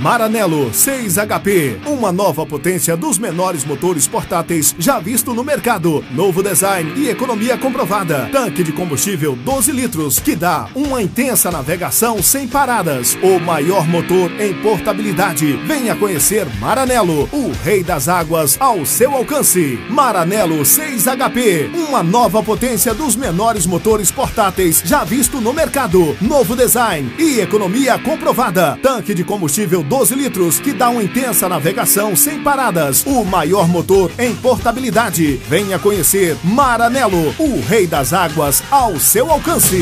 Maranello 6 HP, uma nova potência dos menores motores portáteis já visto no mercado. Novo design e economia comprovada. Tanque de combustível 12 litros que dá uma intensa navegação sem paradas. O maior motor em portabilidade. Venha conhecer Maranello, o rei das águas ao seu alcance. Maranello 6 HP, uma nova potência dos menores motores portáteis já visto no mercado. Novo design e economia comprovada. Tanque de combustível 12 litros que dá uma intensa navegação sem paradas. O maior motor em portabilidade. Venha conhecer Maranello, o rei das águas ao seu alcance.